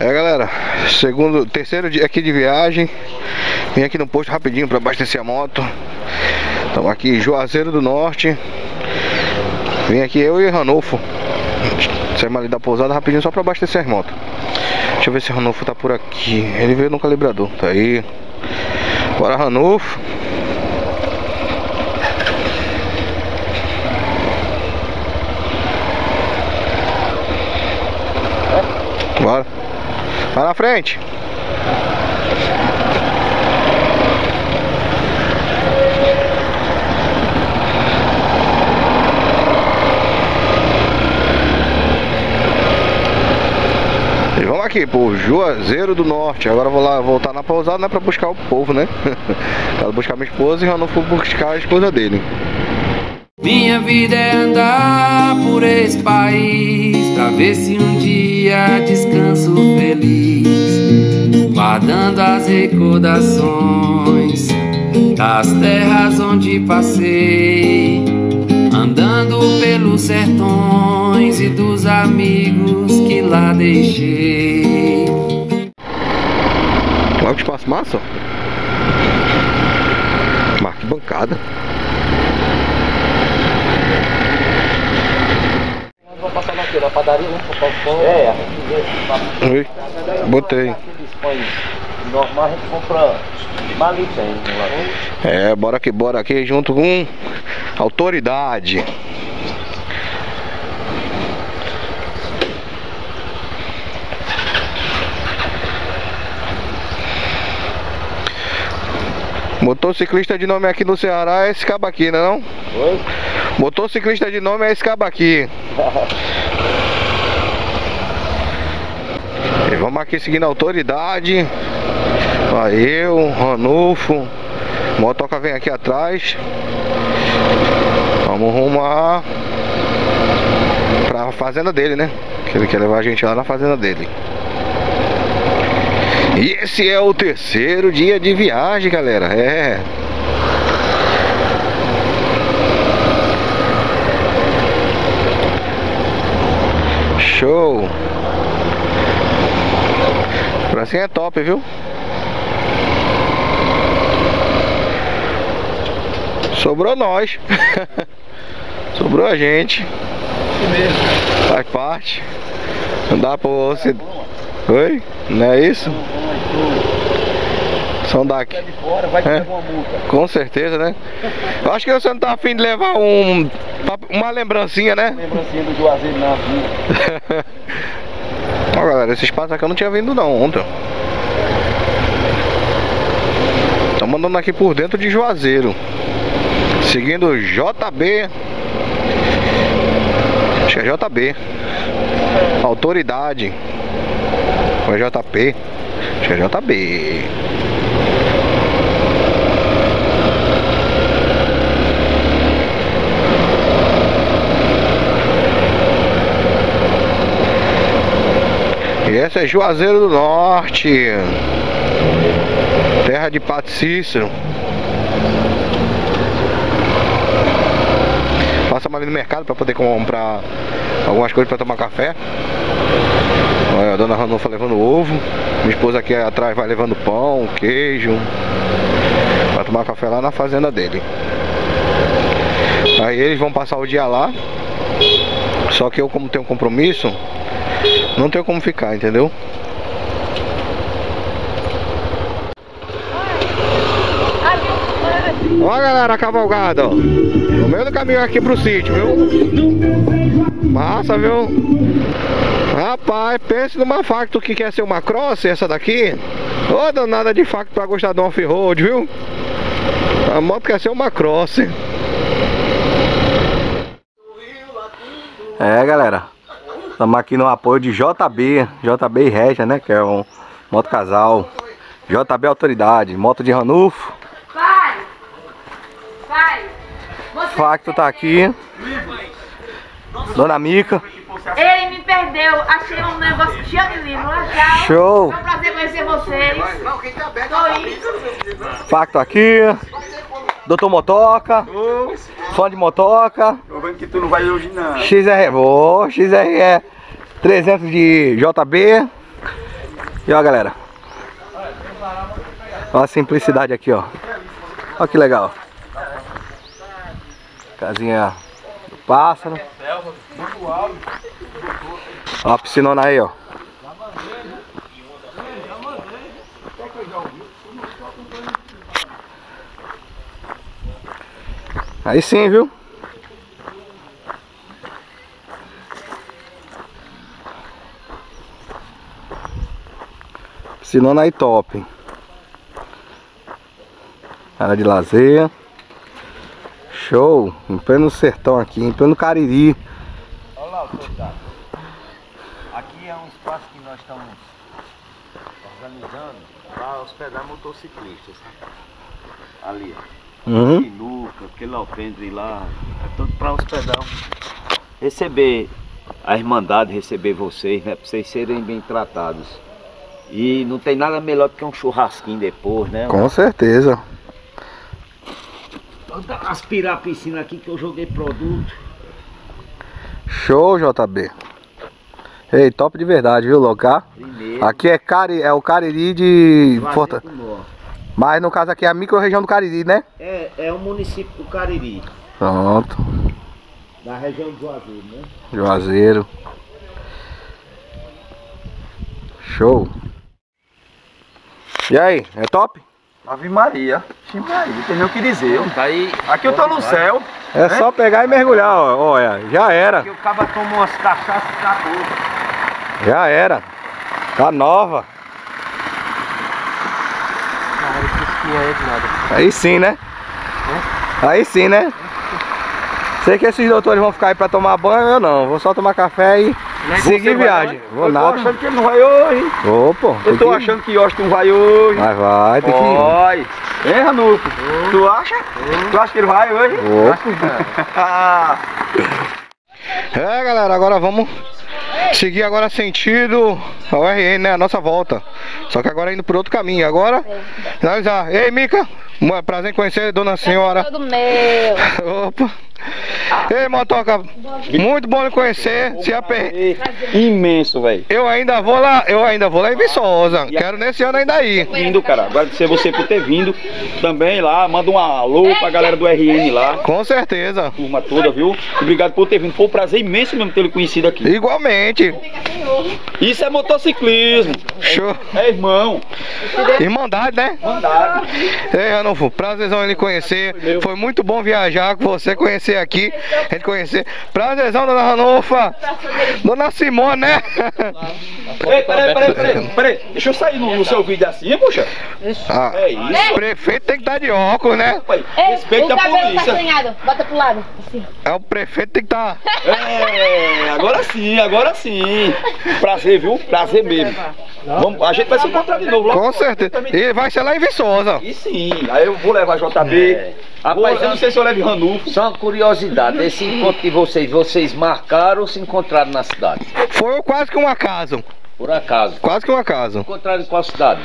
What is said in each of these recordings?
É galera, segundo, terceiro dia aqui de viagem. Vim aqui no posto rapidinho para abastecer a moto. Estamos aqui em Juazeiro do Norte. Vim aqui eu e Ranolfo Saímos ali da pousada rapidinho só para abastecer as motos. Deixa eu ver se o Ranolfo tá por aqui. Ele veio no calibrador, tá aí. Bora Ranolfo Bora Vai na frente. E vamos aqui pro Juazeiro do Norte. Agora vou lá voltar na pousada, não é pra buscar o povo, né? Pra buscar minha esposa e já não fui buscar a esposa dele. Minha vida é andar por esse país Pra ver se um dia descanso feliz Guardando as recordações Das terras onde passei Andando pelos sertões E dos amigos que lá deixei. Olha que espaço massa? Marque bancada na padaria, vamos comprar o pão. É, a gente vê. Botei. Normal, a gente compra malícia ainda lá. É, bora aqui, bora aqui junto com autoridade. Motociclista de nome aqui no Ceará é esse cabo aqui, não é não? Oi? Motociclista de nome é esse aqui. e vamos aqui seguindo a autoridade. Aí eu, Ranulfo. Motoca vem aqui atrás. Vamos rumar pra fazenda dele, né? Que ele quer levar a gente lá na fazenda dele. E esse é o terceiro dia de viagem, galera. É. Show. Pra cima é top, viu? Sobrou nós. Sobrou a gente. Faz parte. Não dá pra você. Oi? Não é isso? São daqui. É. Com certeza, né? Eu acho que você não tá afim de levar um. Uma lembrancinha, né? Lembrancinha do Juazeiro na vida. Ó galera, esse espaço aqui eu não tinha vindo não ontem. Estamos andando aqui por dentro de Juazeiro. Seguindo JB. Acho que é JB. Autoridade. Ou é JP? Acho que é JB. Essa é Juazeiro do Norte. Terra de Pato Cícero. Passamos ali no mercado para poder comprar algumas coisas para tomar café. Olha, a dona Ranulfa levando ovo. Minha esposa aqui atrás vai levando pão, queijo. Para tomar café lá na fazenda dele. Aí eles vão passar o dia lá. Só que eu como tenho um compromisso, não tenho como ficar, entendeu? Ó galera, a cavalgada, ó. No meio do caminho aqui pro sítio, viu? Massa, viu? Rapaz, pense numa facto que quer ser uma cross, essa daqui. Ô, danada de facto pra gostar um off-road, viu? A moto quer ser uma cross. É, galera. Estamos aqui no apoio de JB, JB Regia, né? Que é um moto casal. JB Autoridade, moto de Ranulfo. Vai! Vai! Você Facto tá aqui. Dona Mica. Ele me perdeu, achei um negócio cheio de livro, legal. Show. É um prazer conhecer vocês. Tô indo. Facto aqui. Doutor Motoca. Fã de motoca. Tô vendo que tu não vai hoje não. XR, oh, XR 300 de JB. E ó, galera. Olha a simplicidade aqui, ó. Olha que legal. Casinha do pássaro. Ó a piscinona aí, ó. Aí sim, viu? Piscinona aí top. Área de lazer. Show! Em pleno sertão aqui, em pleno Cariri. Olha lá o soldado. Aqui é um espaço que nós estamos organizando para hospedar motociclistas. Ali, ó. Uhum. Sinuca, aquele alpendre lá. É tudo para hospedar. Receber a Irmandade, receber vocês, né? Para vocês serem bem tratados. E não tem nada melhor do que um churrasquinho depois, né? Com certeza. Vou aspirar a piscina aqui que eu joguei produto. Show, JB. Ei, top de verdade, viu, Locar? Primeiro. Aqui é, Cari, é o Cariri de Juazeiro Forta... do. Mas no caso aqui é a micro-região do Cariri, né? É, é o município do Cariri, Pronto. da região de Juazeiro, né? Juazeiro. Show. E aí, é top? Ave Maria. Ave Maria, não tem nem o que dizer. Tá aí. Aqui eu tô no céu. É só pegar e mergulhar, ó. Olha, já era. Aqui o cara tomou umas cachaças e acabou. Já era. Tá nova. Aí sim, né? Aí sim, né? Sei que esses doutores vão ficar aí pra tomar banho, eu não. Vou só tomar café e seguir viagem. Vou eu tô nada. achando que ele não vai hoje. Ô, pô. Eu tô que- achando que Austin vai hoje. Mas vai, tem que ir. Vai. Hein, Ranulfo? Tu acha? Tu acha que ele vai hoje? Ah, É, galera, agora vamos seguir agora sentido ao RN, né? A nossa volta. Só que agora indo por outro caminho. Agora, finalizar. Ei, Mica, prazer em conhecer Dona Senhora. Todo meu. Opa. Ei, Motoca, muito bom lhe conhecer. Se aper... Imenso, velho. Eu ainda vou lá, eu ainda vou lá em Viçosa. Quero nesse ano ainda ir. Vindo, cara. Agradecer você por ter vindo também lá. Manda um alô pra galera do RN lá. Com certeza. Turma toda, viu? Obrigado por ter vindo. Foi um prazer imenso mesmo ter lhe conhecido aqui. Igualmente. Isso é motociclismo. Show. É irmão. Irmandade, né? Mandaram. Ei, Ranulfo, prazerzão em lhe conhecer. Foi muito bom viajar com você, conhecer aqui, a gente conhecer. Prazerzão, dona Ranulfa. Dona Simone, né? Ei, peraí, peraí, peraí. Peraí. Deixa eu sair no, no seu vídeo assim, puxa. Ah, É isso. prefeito tem que estar de óculos, né? Pai, Ei, Respeite o a tá polícia. assanhado. Bota pro lado. Assim. É o prefeito tem que estar. É, agora sim, agora sim. Prazer, viu? Prazer mesmo. Vamos, a gente vai se encontrar de novo logo. Com certeza. E vai ser lá em Viçosa. E sim, aí eu vou levar JB. É. Rapaz, eu não sei se eu levo Ranulfo. Só uma curiosidade, esse encontro de vocês, vocês marcaram ou se encontraram na cidade? Foi quase que um acaso. Por acaso. Quase que um acaso. Encontraram em qual cidade?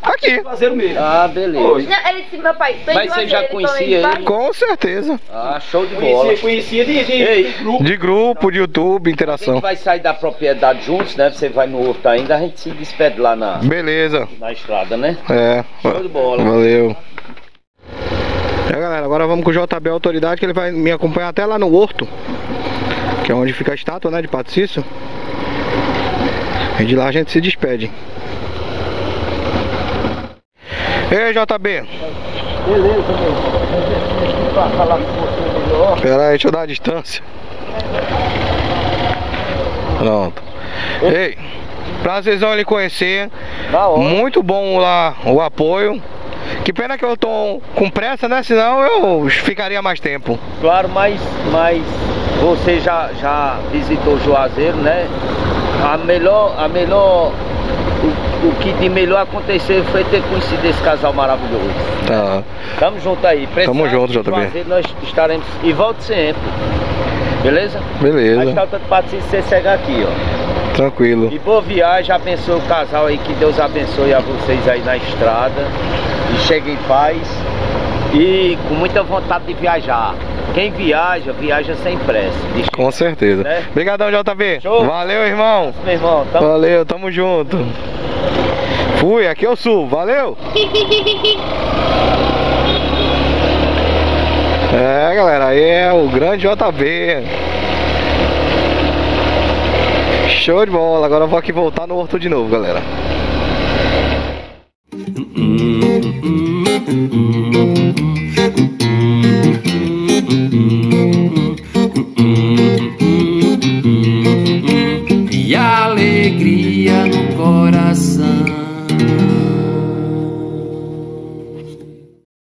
Aqui. Fazer o mesmo. Ah, beleza. Não, ele disse, meu pai, Mas você já conhecia ele? Com certeza. Ah, show de bola. Conhecia, conhecia de, de, Ei. de grupo. De grupo, de YouTube, A gente interação. vai sair da propriedade juntos, né? Você vai no horto ainda, a gente se despede lá na, Beleza. na estrada, né? É. Show de bola. Valeu. É galera, agora vamos com o JB Autoridade que ele vai me acompanhar até lá no Horto. Que é onde fica a estátua, né, de Pato Cício. E de lá a gente se despede. Ei, JB. Beleza, meu. Pra falar com você melhor. Pera aí, deixa eu dar a distância. Pronto. Ei, prazerzão em lhe conhecer. Muito bom lá o apoio. Que pena que eu tô com pressa, né? Senão eu ficaria mais tempo. Claro, mas, mas você já, já visitou Juazeiro, né? A melhor, a melhor, o, o que de melhor aconteceu foi ter conhecido esse casal maravilhoso. Tá. Tamo junto aí. Tamo junto, JB. Juazeiro, nós estaremos e volte sempre. Beleza? A Beleza. estátua de Patrícia você segue aqui, ó. Tranquilo. E boa viagem, abençoe o casal aí, que Deus abençoe a vocês aí na estrada. E chegue em paz. E com muita vontade de viajar. Quem viaja, viaja sem pressa. Deixa Com certeza. Né? Obrigadão, JB. Show. Valeu, irmão. meu irmão, tamo Valeu, tamo junto. Fui, aqui é o sul, valeu! É, galera, aí é o grande JB. Show de bola, agora eu vou aqui voltar no horto de novo, galera. Mm-mm-mm-mm-mm.